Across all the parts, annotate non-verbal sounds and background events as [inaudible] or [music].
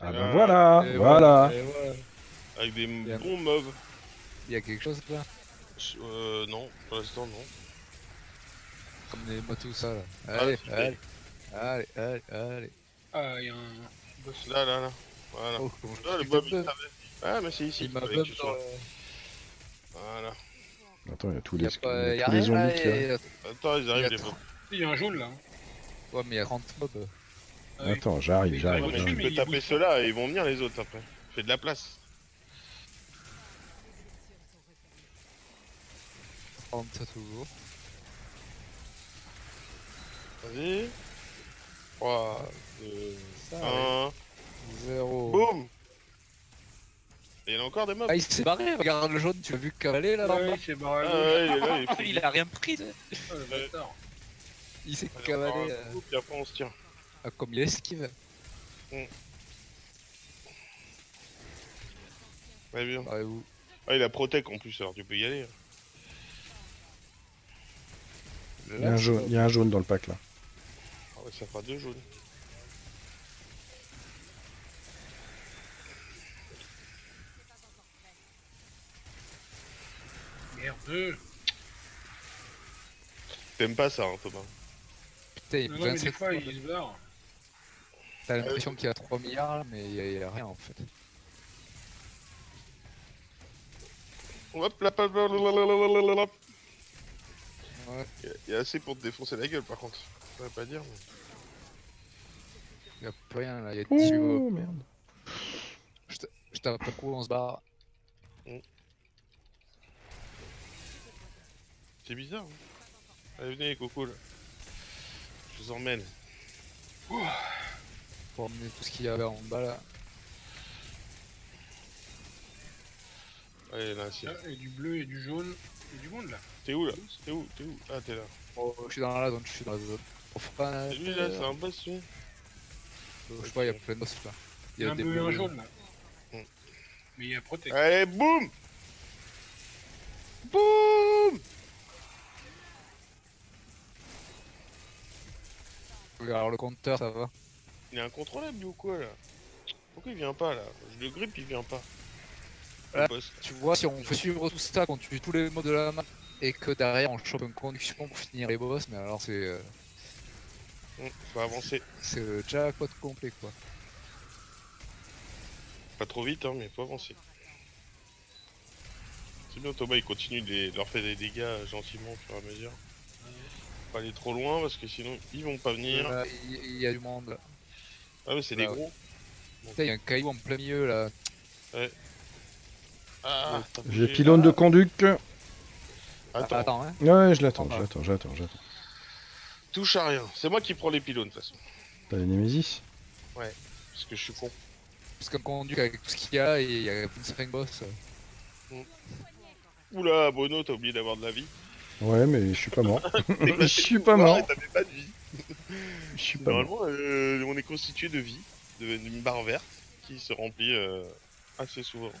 Ah bah Ah, voilà, Et voilà. et voilà. Avec des Bien. bons mobs. Il y a quelque chose là? Euh, non, pour l'instant, non. Comme les mots tout ça là. Ah, Allez, allez, allez, allez, allez. Ah, il y a un boss. Là, là, là. Voilà. Oh, Ah, le mob, il. Ah, mais c'est ici. Il m'a dans Voilà. Attends, il y a tous les, y a y a tous les rien là, zombies qui arrivent. Attends, ils arrivent les mobs. Il y a un jaune là. hein. Ouais, mais il y a 30 mobs. Ah. Attends, j'arrive, j'arrive. Ouais, tu peux taper ceux-là et ils vont venir les autres après. Fais de la place. 30 toujours. Vas-y. 3, 2, Ça, 1. 0. Boum Et il y en a encore des mobs. Ah, il s'est barré, regarde le jaune, tu l'as vu cavaler là, Ouais, là-bas il s'est barré Ah ouais, il est là, il est Il a rien pris. Ah, le il s'est cavalé euh, Puis après on se tient. Ah, comme il esquive. Ouais, bien. Barrez-vous. Ah, il a Protec en plus, alors tu peux y aller. Il y a un jaune, il y a un jaune dans le pack là. Ah ouais, ça fera deux jaunes. Merde. T'aimes pas ça, hein, Thomas Putain, il Non, non, mais des 27 fois, il se barre. T'as l'impression qu'il y a 3 milliards là, mais il y, a- rien en fait. Hop, là, hop, hop, hop. Ouais, Il y a- il y a assez pour te défoncer la gueule par contre. Je pourrais pas dire. Mais... il y a plus rien là, il y a 18 mobs. Oh merde. Je tape un coup, on se barre. C'est bizarre. Hein Allez, venez, Coco là. Je vous emmène. Pour emmener tout ce qu'il y avait en bas là. C'est. Et du bleu et du jaune. A du monde là. T'es où là? T'es où T'es où? Ah, t'es là. Oh, je suis dans la zone, je suis dans la zone. Enfin, C'est lui là, c'est un boss lui. Je sais pas, il y a plein de boss là. Il y a un bleu et un jaune là. Hmm. Mais il y a Protect. Allez, boum Boum Alors le compteur, ça va. Il est incontrôlable lui ou quoi là? Pourquoi il vient pas là? Je le grippe, il vient pas. Voilà. Tu vois, si on fait suivre tout ça, qu'on tue tous les modes de la map et que derrière on chope une conduction pour finir les boss, mais alors c'est euh, Hum, faut avancer. c'est le jackpot complet quoi. Pas trop vite, hein, mais faut avancer. C'est bien, Thomas, il continue de leur faire des dégâts euh, gentiment au fur et à mesure. Pas aller trop loin parce que sinon ils vont pas venir. Il il y, a du monde là. Ah, mais c'est des Ah ouais. gros. Putain, il y a un caillou en plein milieu là. Ah, t'as J'ai pylône de conduc. Attends, Attends, hein. Ouais, je l'attends, Ah. je l'attends, j'attends, j'attends. touche à rien. C'est moi qui prends les pylônes de toute façon. T'as les Nemesis? Parce que je suis con. Parce qu'on conduit avec tout ce qu'il y a et il y a plus de 5 boss. Oula, Bono, t'as oublié d'avoir de la vie. Ouais, mais je suis pas mort. [laughs] Je suis pas mort. T'avais pas de vie. [laughs] Je suis pas mort. Normalement, euh, on est constitué de vie, de- d'une barre verte qui se remplit euh, assez souvent.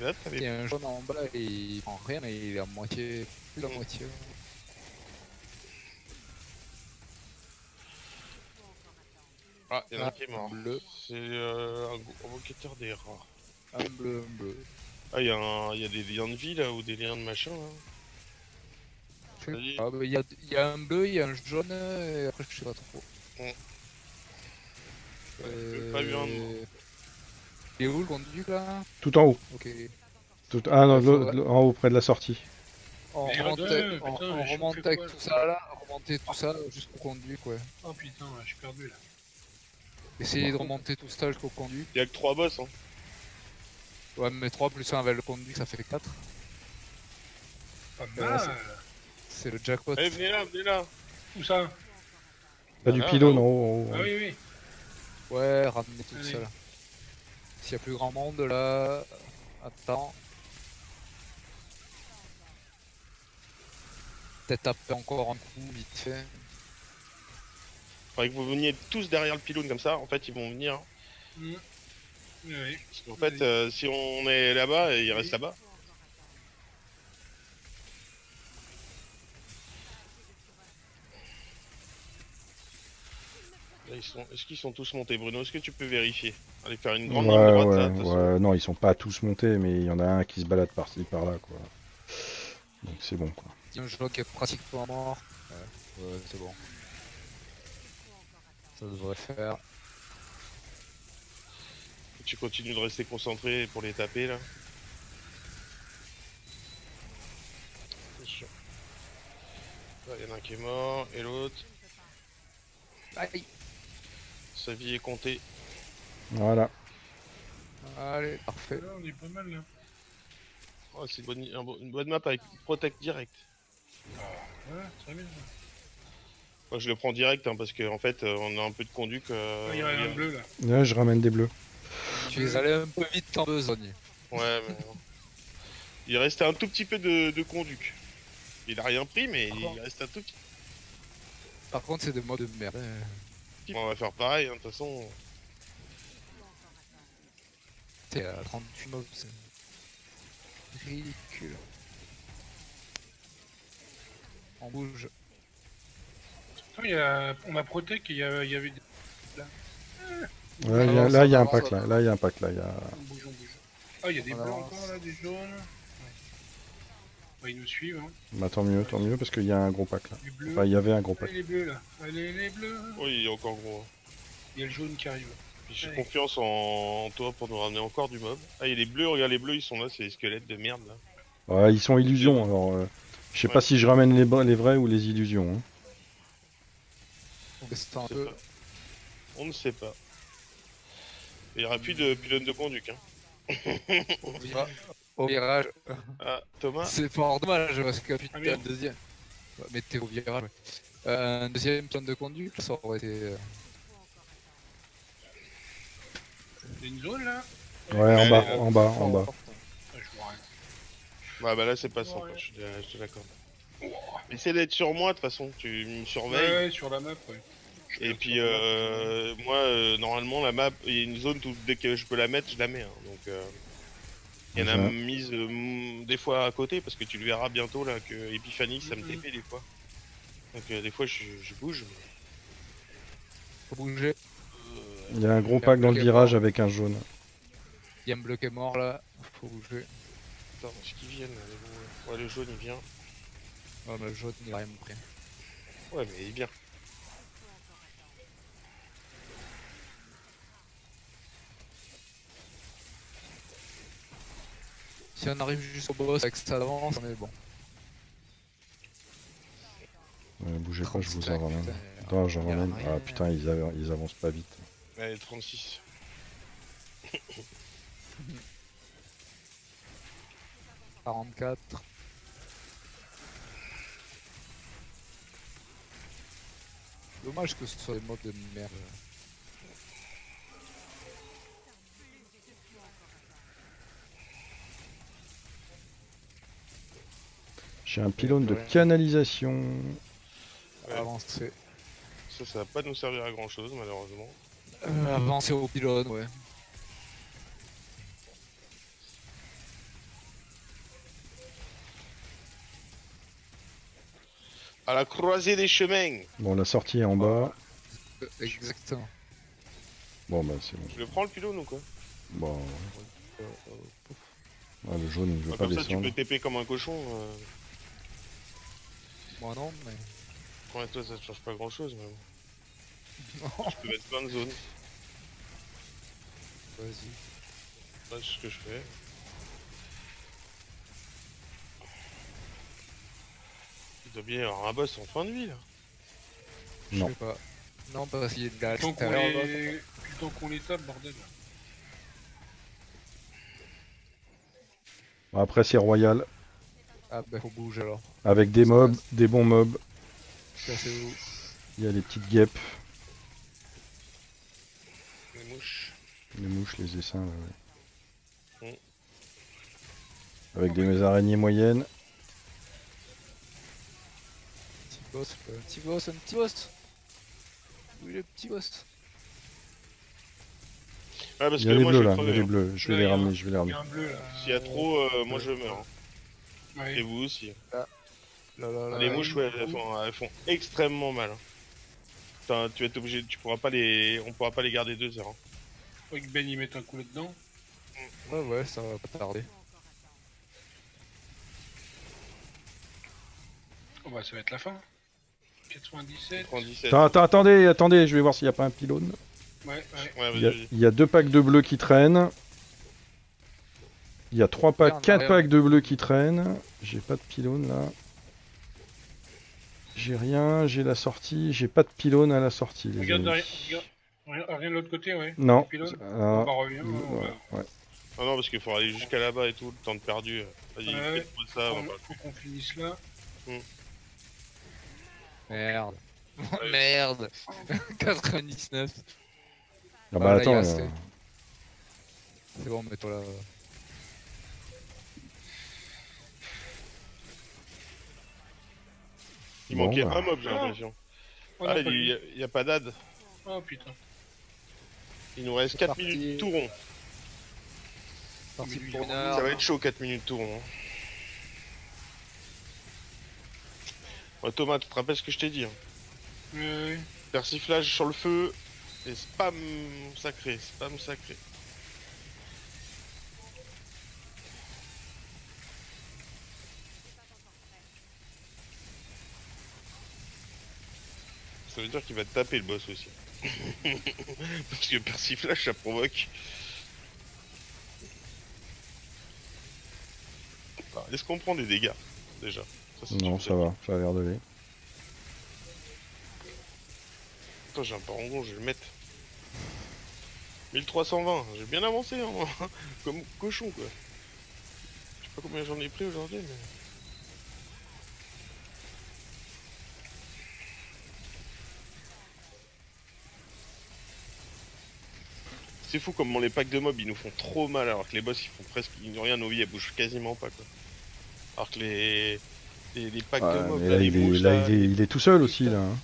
Et là, Il t'avais y a un jaune en bas et il prend rien mais il est à moitié. Plus Mm. moitié. Ah, il y en a un qui est mort. bleu. C'est euh, un gros invocateur des rats. Un bleu, un bleu. Ah, il y, a un- il y a des liens de vie là, ou des liens de machin là. Ah, bah, il y, a, il y a un bleu, il y a un jaune et après je sais pas trop. Mm. Euh... J'ai pas eu un. Il est où le conduit là? Tout en haut. Ok. Tout... Ah non, en haut, près de la sortie. On remonte, on, putain, on avec quoi, tout là ça là, remonter tout ça jusqu'au conduit quoi. Oh putain, je suis perdu là. Essayez de remonter tout ça jusqu'au conduit. Il y a que trois boss hein. Ouais mais 3 plus 1 avec le conduit ça fait 4. Pas Ouais, mal. C'est le jackpot. Allez, venez là, venez là. Où ça? Pas du pylône ah, en haut. en. Ah oui, oui. Ouais, ramenez tout ça là. S'il y a plus grand monde là. Attends. Peut-être taper encore un coup vite fait. Faudrait que vous veniez tous derrière le pylône comme ça. En fait, ils vont venir. Hmm. Oui, oui. Parce qu'en fait, euh, si on est là-bas, ils restent là-bas. Là, ils sont... Est-ce qu'ils sont tous montés, Bruno? Est-ce que tu peux vérifier? Allez faire une grande Ouais, ligne droite, ouais, là, ouais, non, ils sont pas tous montés, mais il y en a un qui se balade par-ci, par-là, quoi. Donc c'est bon, quoi. Il y a un joueur qui est pratiquement mort. Ouais, ouais c'est bon. Ça devrait faire. Tu continues de rester concentré pour les taper, là? Attention. Là, il y en a un qui est mort, et l'autre, Aïe sa vie est comptée. Voilà. Allez, parfait. Là, on est pas mal là. Oh, c'est une bonne, un bon- une bonne map avec Protect direct. Ouais, très bien. Moi, je le prends direct, hein, parce qu'en en fait, euh, on a un peu de conduit que... Ah, il y a un bleu là. Là, je ramène des bleus. Tu es allé un peu vite en besogne. Ouais, mais... Il restait un tout petit peu de, de conduit. Il a rien pris, mais il reste un tout petit Par contre, c'est des modes de merde. Euh, On va faire pareil, hein, de toute façon. T'es à 38 mobs, c'est ridicule. On bouge. Attends, il y a... On a Protec et il y, a... y avait des. Ouais, il y a- avance, là, il y a on un pack, là. Là, il y a un pack, là. Il y a... On bouge, on bouge. Ah, il y a des avance. encore là, des jaunes. Ouais, ils nous suivent, hein. Bah, tant mieux, tant mieux, parce qu'il y a un gros pack, là. Enfin, il y avait un gros pack. Allez, les bleus là. Allez, les bleus. Oui, il est encore gros. hein. Il y a le jaune qui arrive. J'ai Ouais. confiance en... en toi pour nous ramener encore du mob. Ah, il y a les bleus, regarde les bleus, ils sont là, c'est les squelettes de merde là. Ouais, ils sont illusions, alors... euh, Je sais pas si je ramène les, vrais ou les illusions. hein. On pas- On ne sait pas. Il n'y aura plus de pylône de conduit. Hein. Au virage. Ah, Thomas C'est fort dommage parce que putain, Ah, deuxième. Ouais, Mais t'es au virage. ouais. Euh, un deuxième plan de conduite, ça aurait été. euh, a une zone là. Ouais, en bas, euh, en bas, en bas. Ah, je vois rien. Bah, bah là, c'est pas sympa, Ouais. je suis d'accord. Essaie d'être sur moi de toute façon, tu me Ouais, surveilles. ouais, sur la map, ouais. Et puis, euh, moi, euh, normalement, la map, il y a une zone où dès que je peux la mettre, je la mets. hein, donc, euh, il y en a Ouais. mise euh, des fois à côté parce que tu le verras bientôt là que Epiphany ça me Mhm. TP des fois. Donc, euh, des fois, je, je bouge. mais, Faut bouger. euh, Il y a un gros pack dans le virage avec un jaune. Il y a un bloc est mort là. Faut bouger. Attends, est-ce qu'ils viennent là, les Ouais, le jaune il vient. Oh, mais le jaune, il a rien pris. Ouais, mais il vient. Si on arrive jusqu'au boss avec ça d'avance, on est bon. Ouais, bougez pas, je 36 vous en ramène. putain, j'en a ramène. rien. Ah putain, ils, av- ils avancent pas vite. Allez, 36. euh, 44. Dommage que ce soit des modes de merde. J'ai un pylône de Ouais. canalisation. Ouais. Avancer. Ça, ça va pas nous servir à grand chose malheureusement. Euh, avancer au pylône, ouais. À la croisée des chemins Bon, la sortie est en bas. Euh, Exactement. Bon, bah c'est bon. Je le prends le pylône ou quoi? Bon, euh, ah, le jaune, il veut Bah, pas Comme ça, tu descendre. peux TP comme un cochon. euh. Moi non, mais. Ouais, toi, ça te change pas grand chose, mais bon. Tu peux mettre plein de zones. Vas-y. C'est ce que je fais. Il doit bien y avoir un boss en fin de vie là. Je Non. sais pas. Non, parce qu'il est à Tant qu'on les... Tant qu'on les tape, bordel. Bon, Après, c'est royal. Ah bah faut bouger alors. Avec des mobs, des bons mobs. Où Il y a les petites guêpes, Les mouches. les mouches, les essaims. là, ouais. Mm. Avec des araignées moyennes. Petit boss, le petit boss, un petit boss. Oui le petit boss. Ouais, parce Il y a que les moi bleus je là, vais il y a les hein. bleus. Je vais Là, les ramener, un- je vais les Il y ramener. a un bleu là. S'il y a trop, euh, moi je meurs. Et vous aussi. Là, là, là, les là. mouches, ouais, elles font, elles font extrêmement mal. hein. Putain, tu vas être obligé, tu pourras pas les, on pourra pas les garder deux heures. hein. Faut que Ben y mette un coup là-dedans. Ouais, ouais, ça va pas tarder. Oh bah ça va être la fin. 97. 97. Attends, attends, attendez, attendez, je vais voir s'il n'y a pas un pylône. Ouais, ouais. Ouais, Il y, a, il y a deux packs de bleus qui traînent. Il y a trois packs, Regarde, quatre regarde. packs de bleus qui traînent. J'ai pas de pylône là. J'ai rien, j'ai la sortie, j'ai pas de pylône à la sortie. Les Regarde, amis. derrière- regarde, regarde, regarde de l'autre côté, ouais. Non. Ah, Bah reviens. ouais, ouais. Ah non, parce qu'il faut aller jusqu'à là-bas et tout, le temps de perdu. Vas-y, Ouais, ouais. fais-moi ça, on va Faut, qu'on finisse là. Merde. Ouais. [laughs] Merde. [laughs] 99. Ah bah Voilà, attends, assez. C'est bon, mets-toi là. Il Bon, manquait bah. un mob, j'ai l'impression. On Ah, a il pas y, vu. a- il y a pas d'ad. Oh putain. Il nous reste C'est 4 parti. minutes tout rond. Parti lui, pour. Ça va être chaud 4 minutes tout rond. hein. Ouais, Thomas, tu te rappelles ce que je t'ai dit hein. Persiflage sur le feu et spam sacré, spam sacré. Ça veut dire qu'il va te taper le boss aussi. [laughs] Parce que persiflage ça provoque. Est-ce qu'on prend des dégâts déjà Non, ça va, ça a l'air d'aller. Attends, j'ai un parangon, je vais le mettre. 1320, j'ai bien avancé, hein. [laughs] Comme cochon, quoi. Je sais pas combien j'en ai pris aujourd'hui, mais... C'est fou comment les packs de mobs ils nous font trop mal alors que les boss ils font presque ils n'ont rien nos vies, elles bougent quasiment pas quoi. Alors que les les, les packs de Ouais, mobs mais là, là, ils il est, bougent, là, là, il est, il est tout seul aussi là. hein.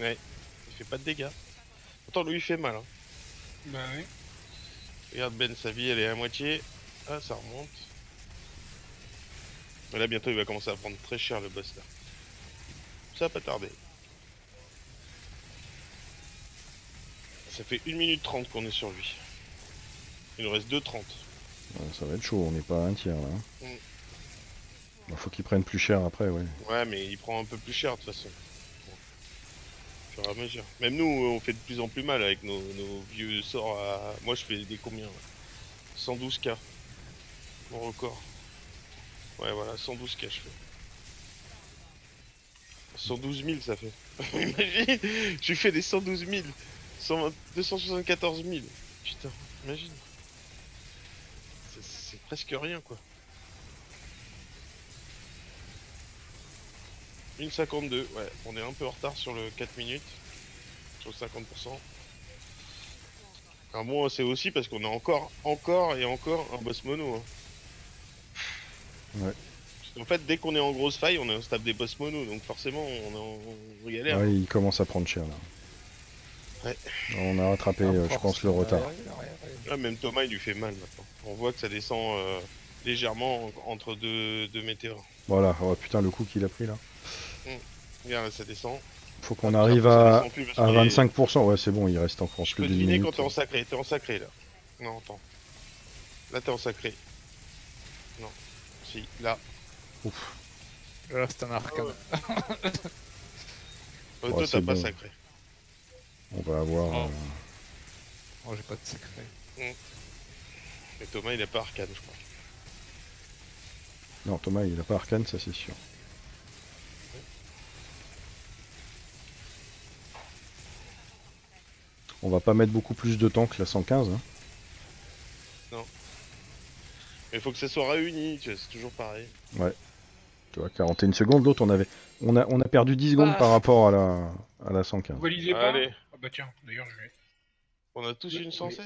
il fait pas de dégâts. Pourtant lui il fait mal hein. Bah ouais. Regarde Ben, sa vie elle est à moitié. Ah, ça remonte. Mais là, bientôt, il va commencer à prendre très cher le boss là. Ça va pas tarder. Ça fait 1 minute 30 qu'on est sur lui. Il nous reste 2.30. Ouais, ça va être chaud, on n'est pas à un tiers là. hein. Mm. Bah, faut qu'il prenne plus cher après, ouais. Ouais, mais il prend un peu plus cher de toute façon. Bon. Au fur et à mesure. Même nous, on fait de plus en plus mal avec nos, nos vieux sorts à. Moi, je fais des combien là? 112k. Mon record. Ouais, voilà, 112k je fais. 112 000 ça fait. [laughs] imagine Je fais des 112 000. 120 274 000. Putain, imagine. Presque rien quoi. 1052, ouais, on est un peu en retard sur le 4 minutes, sur le 50%. Alors bon, c'est aussi parce qu'on a encore, encore et encore un boss mono. hein. Ouais. Qu'en fait, dès qu'on est en grosse faille, on est on se tape des boss mono, donc forcément, on, en- on galère. Ouais, il commence à prendre cher là. Ouais. On a rattrapé, euh, je pense, le retard. Là, même Thomas, il lui fait mal maintenant. On voit que ça descend euh, légèrement en- entre deux, deux météores. Voilà, oh putain, le coup qu'il a pris là. Regarde, là, ça descend. Faut qu'on arrive à, plus parce à qu'il est- 25%. Ouais, c'est bon, il reste encore Je que peux d'une deviner minute. quand t'es en sacré, t'es en sacré là. Non, attends. Là t'es en sacré. Non. Si, là. Ouf. Là, c'est un arcane. Ouais, [laughs] toi c'est t'as pas bon. sacré. On va avoir. Oh. euh, Oh, j'ai pas de secret. Et Thomas il a pas arcane, je crois. Non, Thomas, il a pas arcane, ça c'est sûr. On va pas mettre beaucoup plus de temps que la 115. Hein. Mais il faut que ça soit réuni, tu vois, c'est toujours pareil. Tu vois, 41 secondes. L'autre, on avait, on a, on a perdu 10 secondes Ah. par rapport à la, à la 115. Vous validez pas? Allez, bah tiens, d'ailleurs je vais. on a tous Oui, une censée.